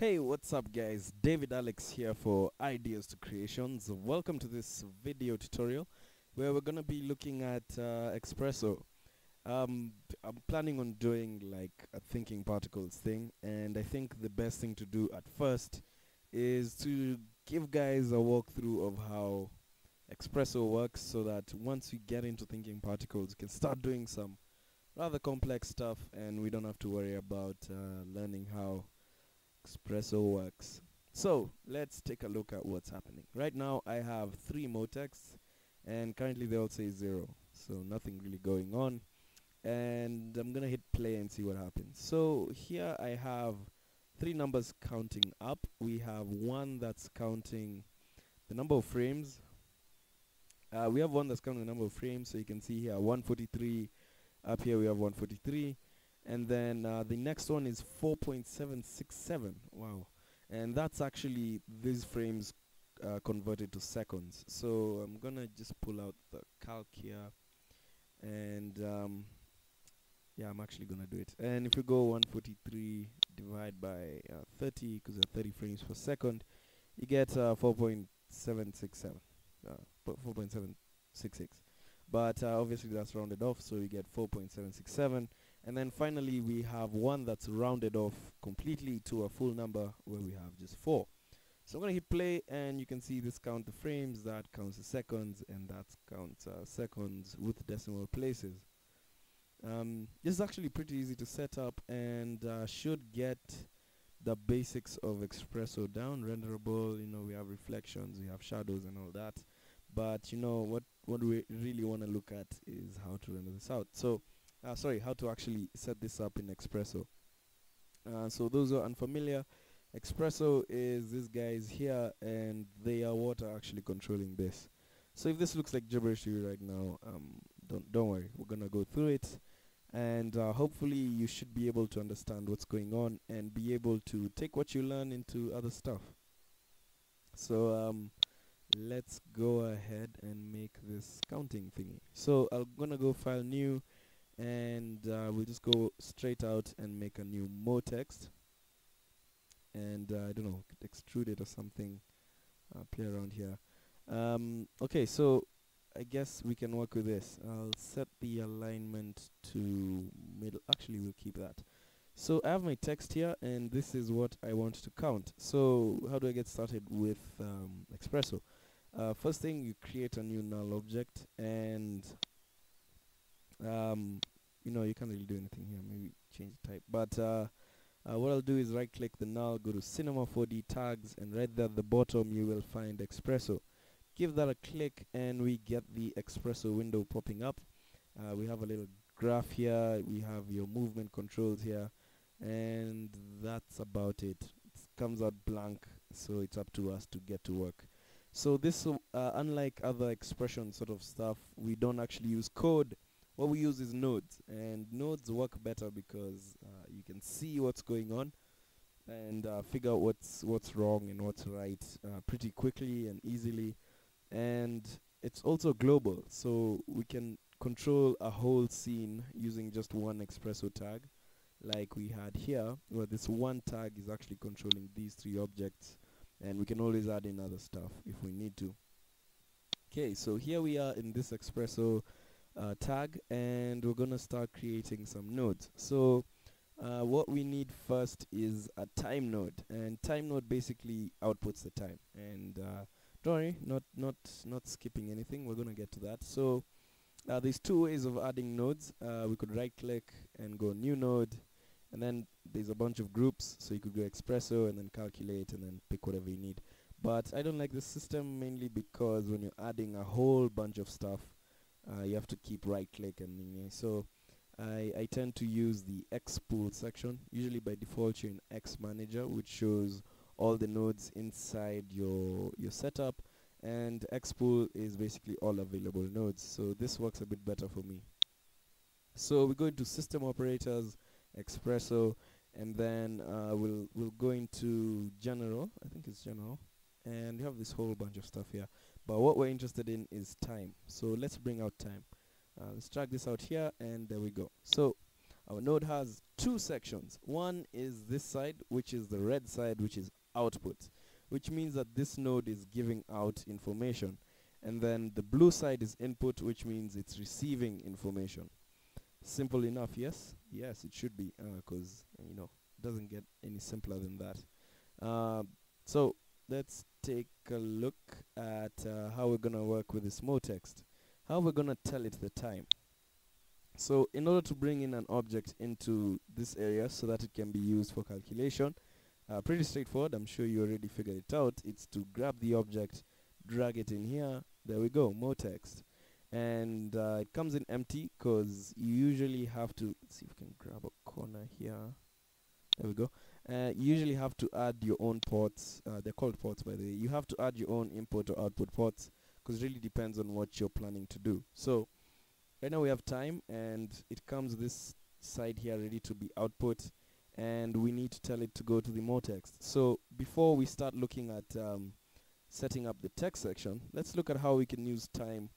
Hey, what's up guys? David Alex here for Ideas to Creations. Welcome to this video tutorial where we're gonna be looking at uh, Xpresso. Um, I'm planning on doing like a thinking particles thing and I think the best thing to do at first is to give guys a walkthrough of how Xpresso works so that once we get into thinking particles we can start doing some rather complex stuff and we don't have to worry about uh, learning how Xpresso works. So let's take a look at what's happening. Right now I have three MoText and currently they all say zero. So nothing really going on. And I'm gonna hit play and see what happens. So here I have three numbers counting up. We have one that's counting the number of frames. Uh, we have one that's counting the number of frames. So you can see here 143. Up here we have 143 and then uh, the next one is 4.767 wow. And that's actually these frames uh, converted to seconds. So I'm gonna just pull out the calc here. And um, yeah I'm actually gonna do it. And if we go 143 divide by uh, 30 because there are 30 frames per second you get uh, 4.767 uh, 4.766 but uh, obviously that's rounded off so we get 4.767 and then finally we have one that's rounded off completely to a full number where we have just 4 so I'm going to hit play and you can see this count the frames that counts the seconds and that counts uh, seconds with decimal places. Um, this is actually pretty easy to set up and uh, should get the basics of Xpresso down renderable you know we have reflections we have shadows and all that. But you know what what we really want to look at is how to render this out. So uh, sorry how to actually set this up in Xpresso. Uh, so those who are unfamiliar Xpresso is these guys here and they are what are actually controlling this. So if this looks like gibberish to you right now um, don't don't worry we're gonna go through it. And uh, hopefully you should be able to understand what's going on and be able to take what you learn into other stuff. So um, let's go ahead and make this counting thingy. So I'm gonna go file new and uh, we'll just go straight out and make a new MoText and uh, I don't know extrude it or something uh, play around here. Um, okay so I guess we can work with this. I'll set the alignment to middle. Actually we'll keep that. So I have my text here and this is what I want to count. So how do I get started with um, Xpresso? Uh, first thing you create a new null object and um, you know you can't really do anything here. Maybe change the type. But uh, uh, what I'll do is right click the null go to cinema 4d tags and right there at the bottom you will find Xpresso. Give that a click and we get the Xpresso window popping up. Uh, we have a little graph here. We have your movement controls here. And that's about it. It comes out blank so it's up to us to get to work. So this uh, unlike other expression sort of stuff we don't actually use code what we use is nodes and nodes work better because uh, you can see what's going on and uh, figure out what's what's wrong and what's right uh, pretty quickly and easily. And it's also global so we can control a whole scene using just one Xpresso tag. Like we had here where this one tag is actually controlling these three objects and we can always add in other stuff if we need to. Okay so here we are in this Xpresso uh, tag and we're gonna start creating some nodes. So uh, what we need first is a time node and time node basically outputs the time. And uh, don't worry not not not skipping anything we're gonna get to that. So uh, there's two ways of adding nodes. Uh, we could right click and go new node and then there's a bunch of groups. So you could go Xpresso and then calculate and then pick whatever you need. But I don't like this system mainly because when you're adding a whole bunch of stuff uh, you have to keep right click and uh, so I, I tend to use the expool section. Usually by default you're in X manager which shows all the nodes inside your your setup. And expool is basically all available nodes. So this works a bit better for me. So we go into system operators Xpresso and then uh, we'll we'll go into general. I think it's general. And you have this whole bunch of stuff here but what we're interested in is time so let's bring out time uh, let's drag this out here and there we go so our node has two sections. One is this side, which is the red side, which is output, which means that this node is giving out information. And then the blue side is input, which means it's receiving information. Simple enough, yes? Yes, it should be, because, uh, you know, doesn't get any simpler than that. Uh, so let's take a look at uh, how we're going to work with this text. How we're going to tell it the time. So in order to bring in an object into this area so that it can be used for calculation, uh, pretty straightforward, I'm sure you already figured it out. It's to grab the object, drag it in here, there we go, MoText And uh, it comes in empty because you usually have to, see if we can grab a corner here, there we go. Uh, you usually have to add your own ports, uh, they're called ports by the way, you have to add your own input or output ports because it really depends on what you're planning to do. So right now we have time and it comes this side here ready to be output and we need to tell it to go to the MoText. So before we start looking at um, setting up the text section, let's look at how we can use time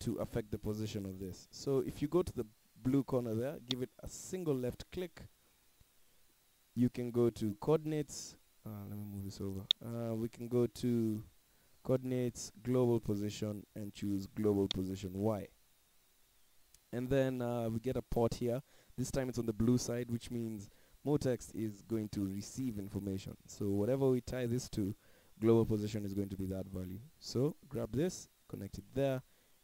to affect the position of this. So if you go to the blue corner there, give it a single left click, you can go to coordinates, uh, let me move this over, uh, we can go to coordinates, global position and choose global position Y. And then uh, we get a port here. This time it's on the blue side which means MoText is going to receive information. So whatever we tie this to global position is going to be that value. So grab this connect it there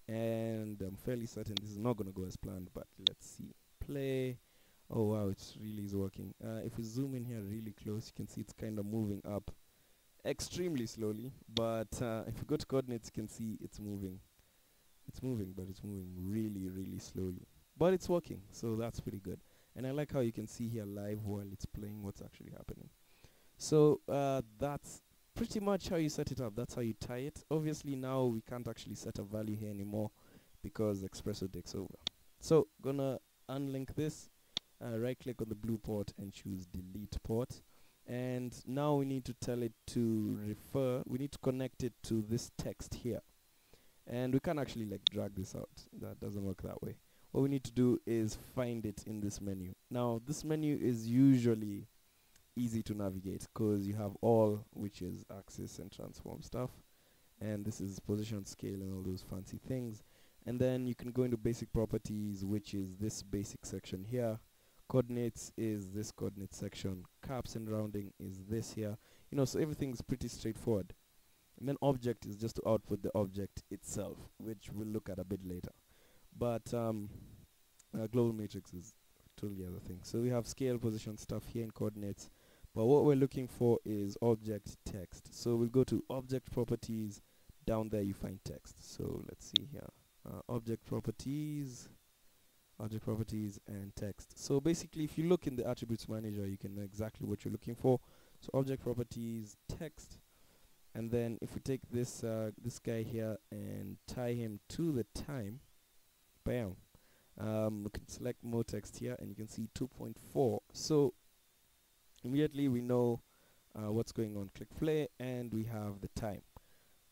and I'm fairly certain this is not going to go as planned but let's see. Play oh wow it really is working. Uh, if we zoom in here really close you can see it's kind of moving up extremely slowly but uh, if you go to coordinates you can see it's moving. It's moving but it's moving really really slowly. But it's working so that's pretty good. And I like how you can see here live while it's playing what's actually happening. So uh, that's pretty much how you set it up. That's how you tie it. Obviously now we can't actually set a value here anymore because Xpresso takes over. So gonna unlink this uh, right click on the blue port and choose delete port. And now we need to tell it to refer we need to connect it to this text here. And we can't actually like drag this out. That doesn't work that way. What we need to do is find it in this menu. Now this menu is usually easy to navigate because you have all which is axis and transform stuff. And this is position scale and all those fancy things. And then you can go into basic properties which is this basic section here coordinates is this coordinate section caps and rounding is this here. You know so everything's pretty straightforward. And then object is just to output the object itself which we'll look at a bit later. But um, uh, global matrix is totally other thing. So we have scale position stuff here in coordinates. But what we're looking for is object text. So we'll go to object properties. Down there you find text. So let's see here. Uh, object properties object properties and text. So basically if you look in the attributes manager you can know exactly what you're looking for. So object properties text and then if we take this uh, this guy here and tie him to the time bam um, we can select MoText here and you can see 2.4 so immediately we know uh, what's going on. Click play and we have the time.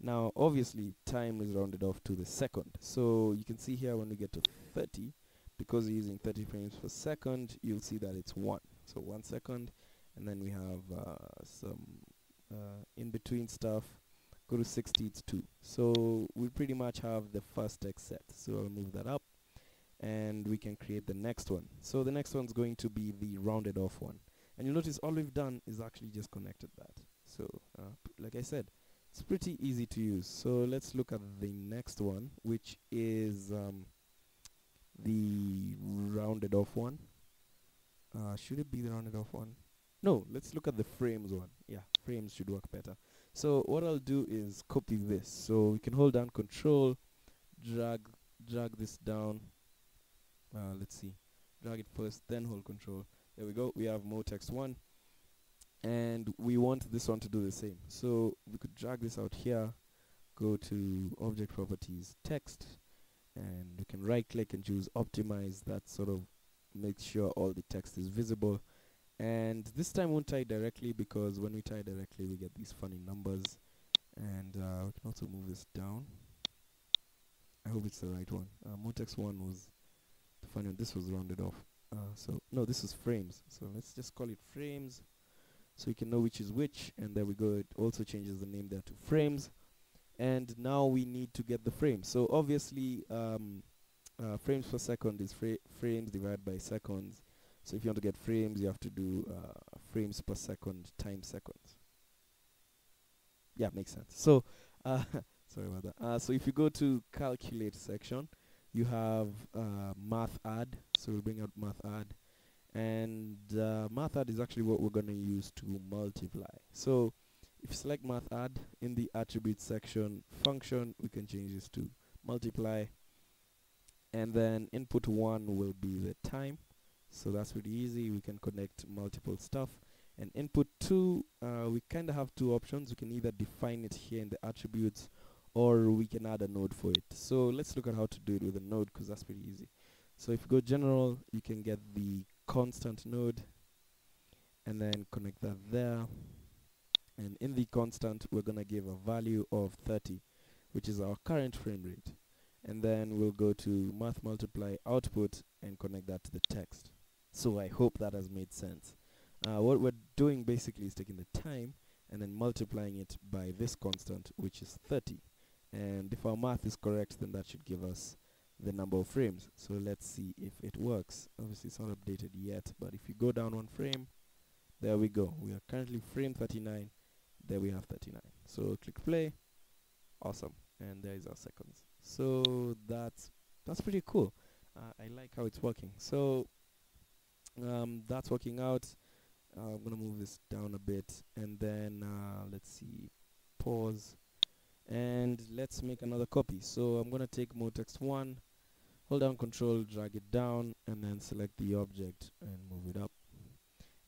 Now obviously time is rounded off to the second. So you can see here when we get to 30 because we're using 30 frames per second you'll see that it's one. So one second and then we have uh, some uh, in between stuff. Go to 60 it's 2 so we pretty much have the first text set. So I'll move that up and we can create the next one. So the next one's going to be the rounded off one. And you'll notice all we've done is actually just connected that. So uh, like I said it's pretty easy to use. So let's look at the next one which is um, the rounded off one? Uh, should it be the rounded off one? No let's look at the frames one. Yeah frames should work better. So what I'll do is copy this. So we can hold down control drag drag this down. Uh, let's see. Drag it first then hold control. There we go. We have MoText 1 and we want this one to do the same. So we could drag this out here go to object properties text and we can right click and choose optimize. That sort of makes sure all the text is visible. And this time won't tie directly because when we tie directly we get these funny numbers. And uh, we can also move this down. I hope it's the right one. Uh, MoText 1 was the funny one. This was rounded off. Uh, so no this is frames. So let's just call it frames so you can know which is which. And there we go. It also changes the name there to frames and now we need to get the frames so obviously um, uh, frames per second is fra frames divided by seconds. So if you want to get frames you have to do uh, frames per second times seconds. Yeah makes sense. So uh, sorry about that. Uh, so if you go to calculate section you have uh, math add. So we'll bring out math add. And uh, math add is actually what we're going to use to multiply. So if you select math add in the attribute section function we can change this to multiply. And then input one will be the time. So that's pretty easy. We can connect multiple stuff. And input two uh, we kind of have two options. We can either define it here in the attributes or we can add a node for it. So let's look at how to do it with a node because that's pretty easy. So if you go general you can get the constant node and then connect that there and in the constant we're gonna give a value of 30 which is our current frame rate. And then we'll go to math multiply output and connect that to the text. So I hope that has made sense. Uh, what we're doing basically is taking the time and then multiplying it by this constant which is 30 and if our math is correct then that should give us the number of frames. So let's see if it works. Obviously it's not updated yet but if you go down one frame there we go. We are currently frame 39 there we have 39 so click play. Awesome. And there is our seconds. So that's that's pretty cool. Uh, I like how it's working. So um, that's working out. Uh, I'm gonna move this down a bit. And then uh, let's see. Pause. And let's make another copy. So I'm gonna take MoText 1 hold down control drag it down and then select the object and move it up.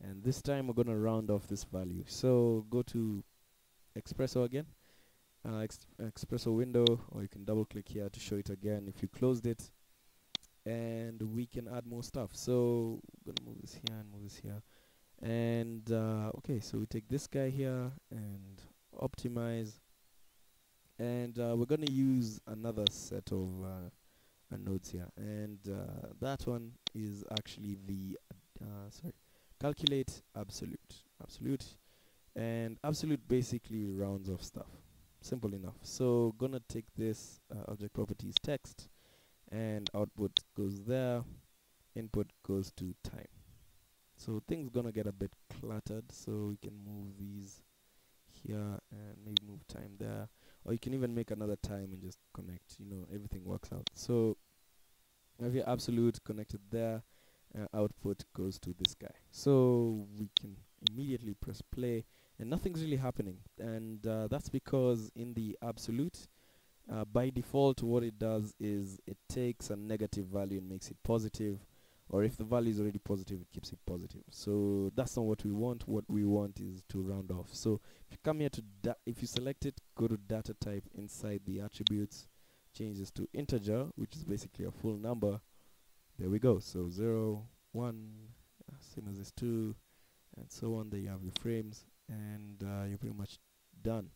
And this time we're gonna round off this value. So go to Xpresso again. Uh, ex window or you can double click here to show it again if you closed it. And we can add more stuff. So I'm gonna move this here and move this here. And uh, okay so we take this guy here and optimize. And uh, we're gonna use another set of uh, nodes here. And uh, that one is actually the uh, sorry calculate absolute. Absolute and absolute basically rounds off stuff. Simple enough. So gonna take this uh, object properties text and output goes there input goes to time. So things gonna get a bit cluttered so we can move these here and maybe move time there. Or you can even make another time and just connect you know everything works out. So have your absolute connected there uh, output goes to this guy. So we can immediately press play and nothing's really happening. And uh, that's because in the absolute uh, by default what it does is it takes a negative value and makes it positive or if the value is already positive it keeps it positive. So that's not what we want. What we want is to round off. So if you come here to if you select it go to data type inside the attributes change this to integer which is basically a full number. There we go. So 0 1 uh, same as this 2 and so on. There you have your frames and uh, you're pretty much done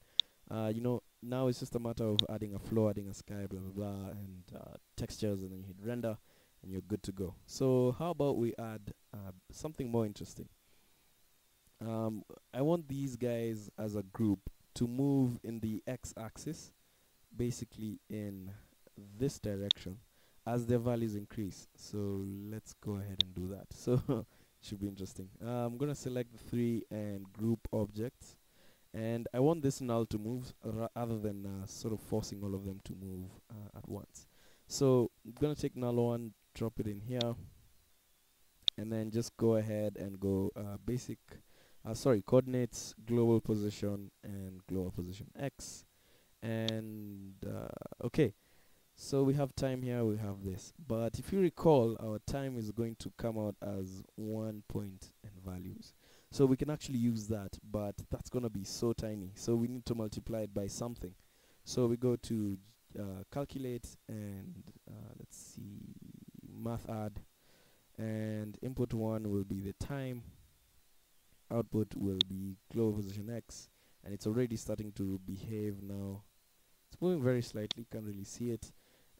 uh, you know now it's just a matter of adding a floor adding a sky blah blah blah and uh, textures and then you hit render and you're good to go. So how about we add uh, something more interesting. Um, I want these guys as a group to move in the x-axis, basically in this direction, as their values increase. So let's go ahead and do that. So should be interesting. Uh, I'm gonna select the three and group objects, and I want this null to move rather than uh, sort of forcing all of them to move uh, at once. So I'm gonna take null one, drop it in here and then just go ahead and go uh, basic uh, sorry coordinates global position and global position x and uh, okay so we have time here we have this. But if you recall our time is going to come out as one point and values. So we can actually use that but that's gonna be so tiny. So we need to multiply it by something. So we go to uh, calculate and uh, let's see math add. And input one will be the time. Output will be global position x. And it's already starting to behave now. It's moving very slightly can't really see it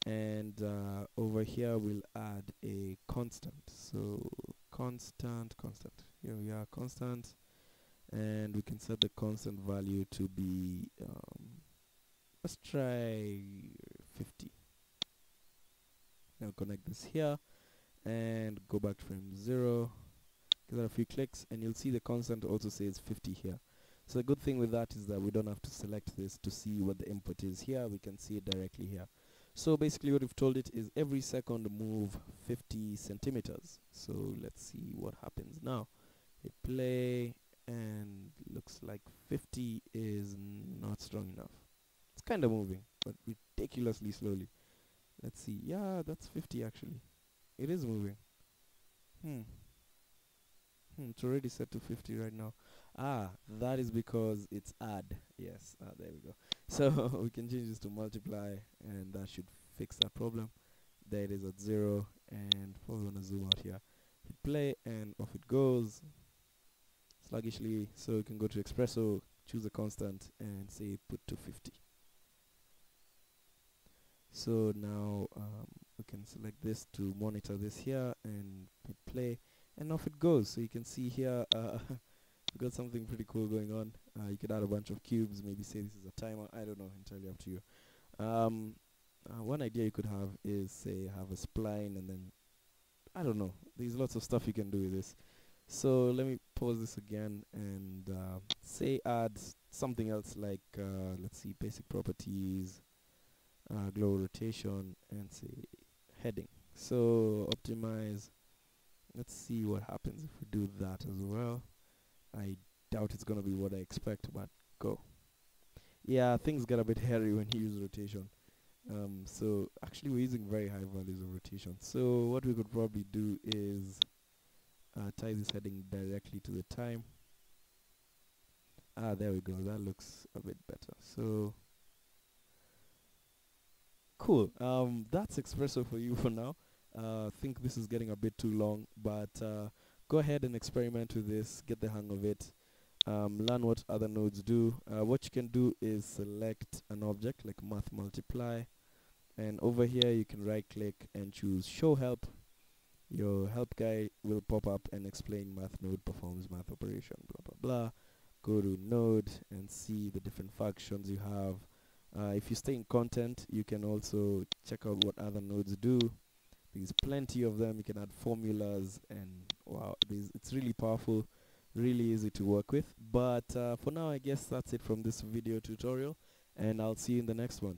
and uh, over here we'll add a constant. So constant constant. Here we are constant. And we can set the constant value to be um, let's try 50 now connect this here and go back to frame 0 give that a few clicks and you'll see the constant also says 50 here. So the good thing with that is that we don't have to select this to see what the input is here. We can see it directly here so basically what we've told it is every second move 50 centimeters. So let's see what happens now. Hit play and looks like 50 is not strong enough. It's kind of moving, but ridiculously slowly. Let's see. Yeah, that's 50 actually. It is moving. Hmm. Hmm, it's already set to 50 right now. Ah, that is because it's add. Yes, ah, there we go. So we can change this to multiply and that should fix that problem. There it is at zero and probably want to zoom out here. Hit play and off it goes sluggishly. So you can go to Xpresso, choose a constant and say put to 50. So now um, we can select this to monitor this here and hit play and off it goes. So you can see here uh, we got something pretty cool going on. Uh, you could add a bunch of cubes, maybe say this is a timer. I don't know, entirely up to you. Um, uh, one idea you could have is say have a spline and then I don't know. There's lots of stuff you can do with this. So let me pause this again and uh, say add something else like uh, let's see basic properties, uh, global rotation, and say heading. So optimize. Let's see what happens if we do that as well. I doubt it's gonna be what I expect, but go. Yeah, things get a bit hairy when you use rotation. Um, so actually we're using very high values of rotation. So what we could probably do is uh, tie this heading directly to the time. Ah, there we go. That looks a bit better. So cool. Um, that's Xpresso for you for now. Uh, I think this is getting a bit too long, but uh, go ahead and experiment with this. Get the hang of it. Um, learn what other nodes do. Uh, what you can do is select an object like math multiply and over here you can right click and choose show help your help guy will pop up and explain math node performs math operation blah blah blah go to node and see the different functions you have uh, if you stay in content you can also check out what other nodes do there's plenty of them you can add formulas and wow it's really powerful really easy to work with. But uh, for now I guess that's it from this video tutorial and I'll see you in the next one